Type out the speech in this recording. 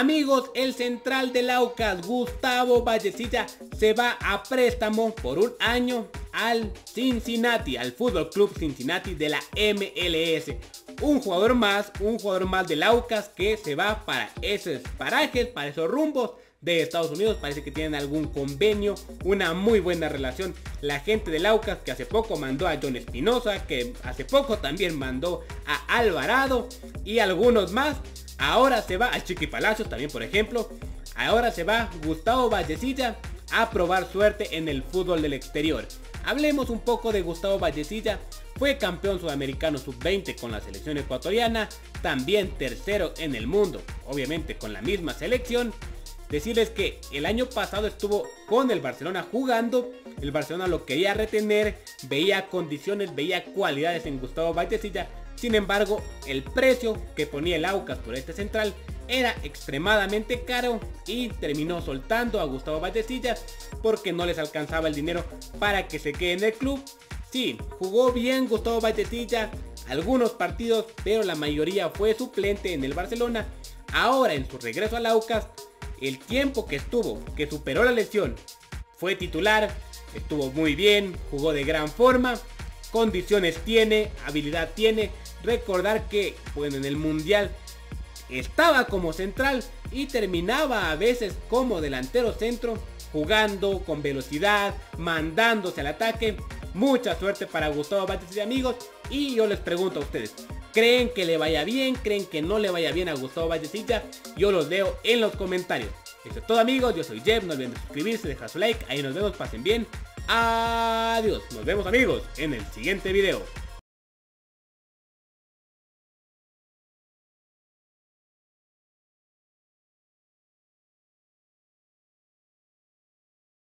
Amigos, el central del Aucas, Gustavo Vallecilla, se va a préstamo por un año al Cincinnati, al Fútbol Club Cincinnati de la MLS. Un jugador más, un jugador más del Aucas que se va para esos parajes, para esos rumbos de Estados Unidos. Parece que tienen algún convenio, una muy buena relación. La gente del Aucas que hace poco mandó a John Espinosa, que hace poco también mandó a Alvarado y algunos más. Ahora se va a Chiqui Palacios también, por ejemplo. Ahora se va Gustavo Vallecilla a probar suerte en el fútbol del exterior. Hablemos un poco de Gustavo Vallecilla. Fue campeón sudamericano sub-20 con la selección ecuatoriana, también tercero en el mundo, obviamente con la misma selección. Decirles que el año pasado estuvo con el Barcelona jugando, el Barcelona lo quería retener, veía condiciones, veía cualidades en Gustavo Vallecilla, sin embargo el precio que ponía el Aucas por este central era extremadamente caro y terminó soltando a Gustavo Vallecilla porque no les alcanzaba el dinero para que se quede en el club. Sí, jugó bien Gustavo Vallecilla algunos partidos, pero la mayoría fue suplente en el Barcelona. Ahora en su regreso al Aucas el tiempo que estuvo, que superó la lesión, fue titular, estuvo muy bien, jugó de gran forma, condiciones tiene, habilidad tiene. Recordar que, bueno, en el Mundial estaba como central y terminaba a veces como delantero centro, jugando con velocidad, mandándose al ataque. Mucha suerte para Gustavo Bates y amigos. Y yo les pregunto a ustedes, ¿Creen que le vaya bien? ¿Creen que no le vaya bien a Gustavo Vallecilla? Yo los leo en los comentarios. Eso es todo amigos, yo soy Jeff, no olviden suscribirse, dejar su like, ahí nos vemos, pasen bien. Adiós, nos vemos amigos en el siguiente video.